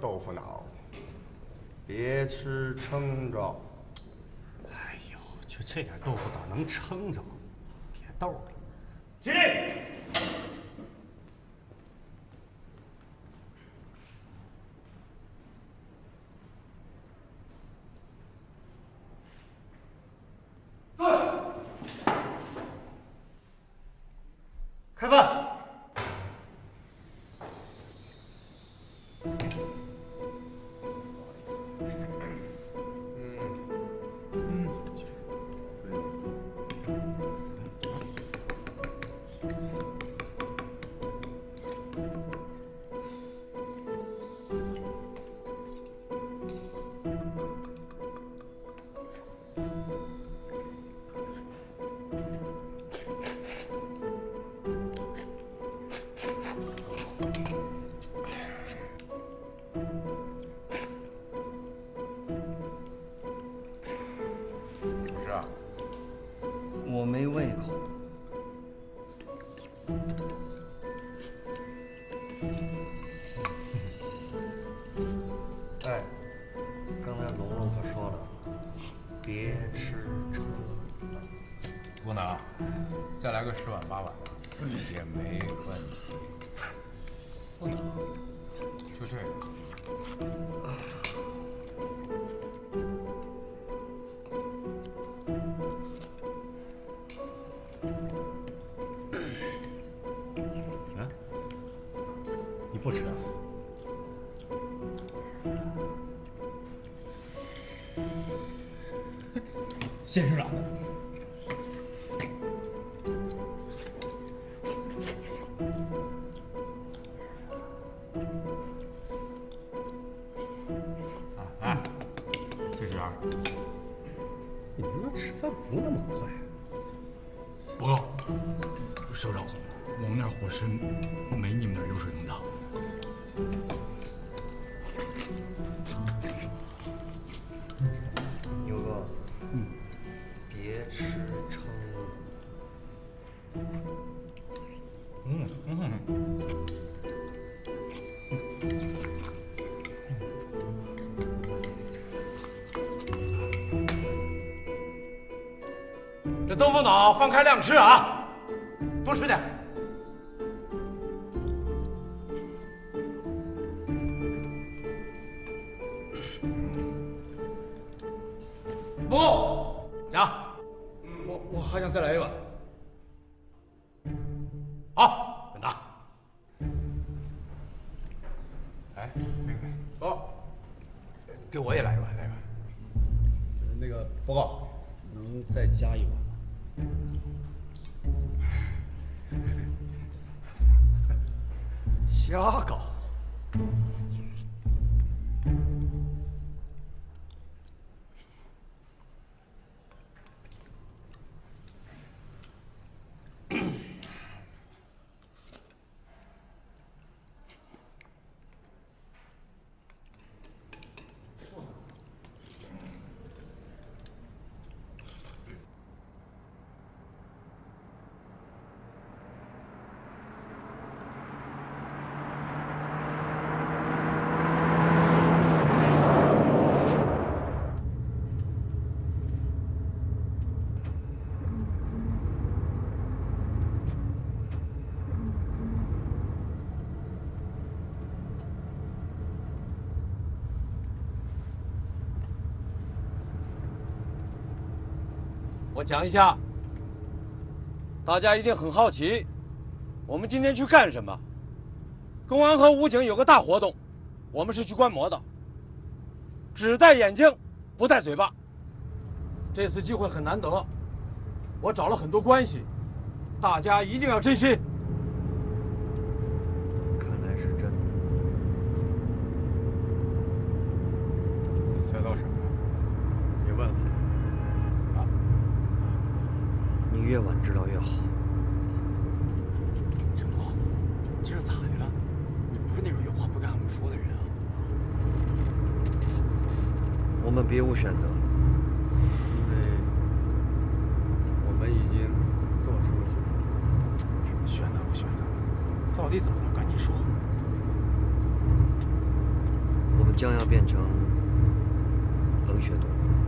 豆腐脑，别吃撑着。哎呦，就这点豆腐脑能撑着？别逗了。起立。再来个十碗八碗的，也没问题。不能，就这个。嗯，你不吃啊？谢市长。你们那吃饭不那么快。报告，首长，我们那伙食没你们那儿流水弄大。豆腐脑放开量吃啊，多吃点。报告，讲，我我还想再来一碗。好，滚蛋。哎，那个，哦，给我也来一碗，来一碗。那个报告，能再加一碗吗？瞎搞！我讲一下，大家一定很好奇，我们今天去干什么？公安和武警有个大活动，我们是去观摩的，只戴眼睛，不戴嘴巴。这次机会很难得，我找了很多关系，大家一定要珍惜。看来是真的。你猜到什么了？别问了。你越晚知道越好。陈波，这是咋的了？你不是那种有话不跟俺们说的人啊。我们别无选择，因为我们已经做出了选择。什么选择不选择？到底怎么了？赶紧说。我们将要变成冷血动物。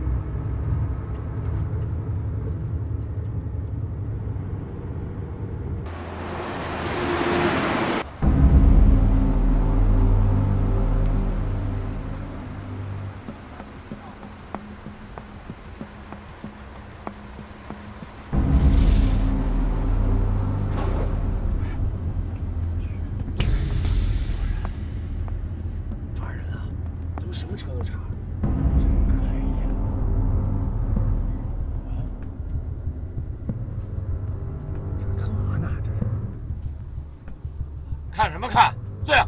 看什么看？坐下。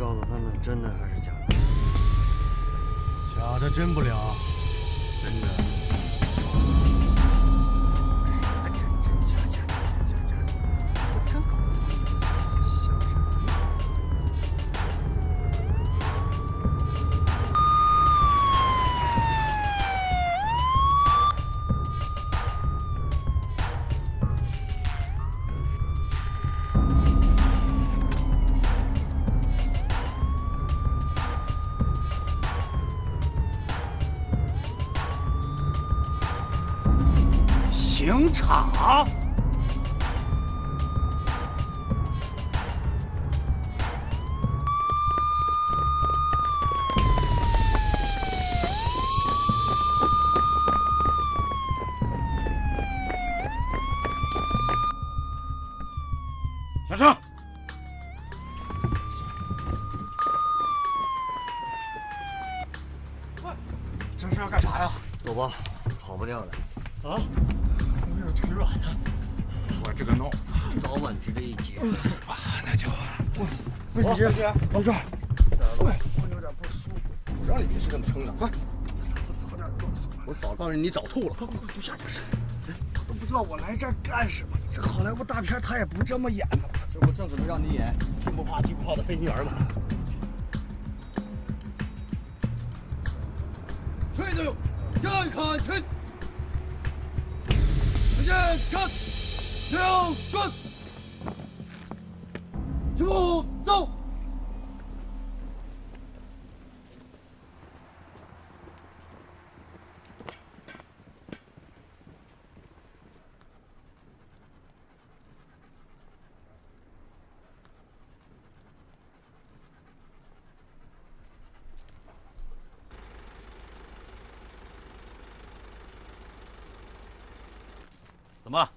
告诉他们真的还是假的？假的真不了，真的。走吧，跑不掉了。啊！我有腿软呢。我这个脑子。早晚值这一劫。走吧，那就。我，不是你这？老哥，我有点不舒服。我让你别是这么撑着，快！我早点告诉我。我早告诉你，你早吐了。快快快，都下去！他都不知道我来这儿干什么。这好莱坞大片他也不这么演的。这不正准备让你演天不怕地不怕的飞行员吗？吹着先看清，先看两转，齐步走。怎么，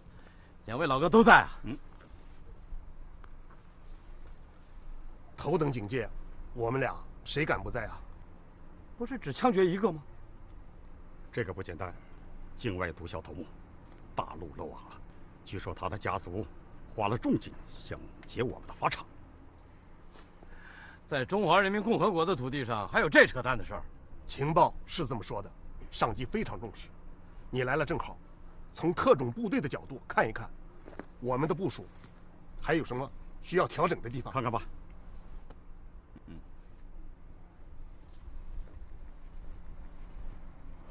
两位老哥都在啊？嗯。头等警戒，我们俩谁敢不在啊？不是只枪决一个吗？这个不简单，境外毒枭头目，大陆漏网了。据说他的家族花了重金想劫我们的法场。在中华人民共和国的土地上，还有这扯淡的事儿？情报是这么说的，上级非常重视。你来了正好，从特种部队的角度看一看，我们的部署还有什么需要调整的地方？看看吧。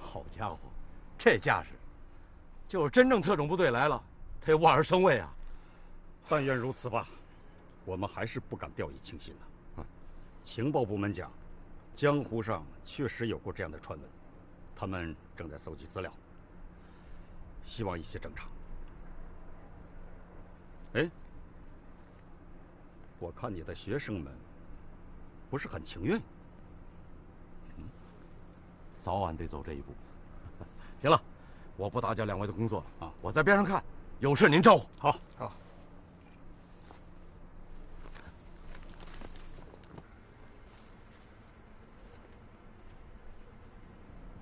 好家伙，这架势，就是真正特种部队来了，他也望而生畏啊。但愿如此吧，我们还是不敢掉以轻心呐。啊，情报部门讲，江湖上确实有过这样的传闻，他们正在搜集资料，希望一切正常。哎，我看你的学生们不是很情愿。嗯早晚得走这一步。行了，我不打搅两位的工作了啊，我在边上看，有事您招呼。好，好。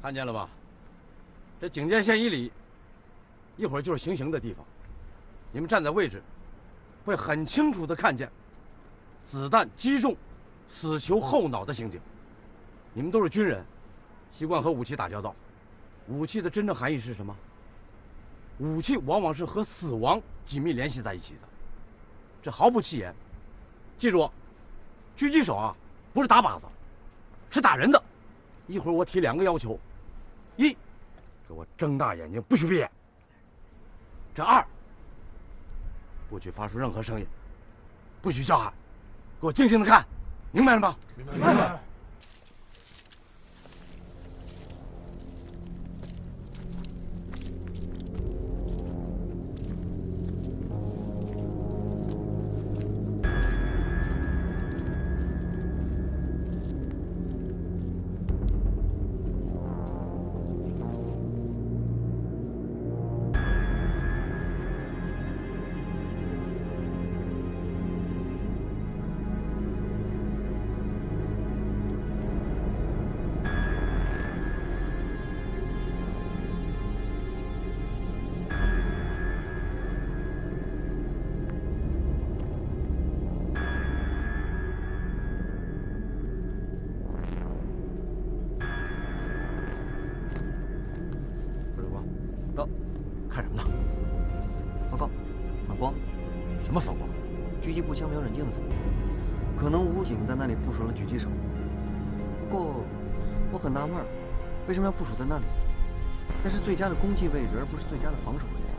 看见了吧？这警戒线以里，一会儿就是行刑的地方。你们站在位置，会很清楚的看见子弹击中死囚后脑的情景。你们都是军人，习惯和武器打交道。武器的真正含义是什么？武器往往是和死亡紧密联系在一起的。这毫不起眼。记住，狙击手啊，不是打靶子，是打人的。一会儿我提两个要求。一，给我睁大眼睛，不许闭眼。这二，不许发出任何声音，不许叫喊，给我静静的看，明白了吗？明白。警在那里部署了狙击手。不过，我很纳闷，为什么要部署在那里？那是最佳的攻击位置，而不是最佳的防守位置。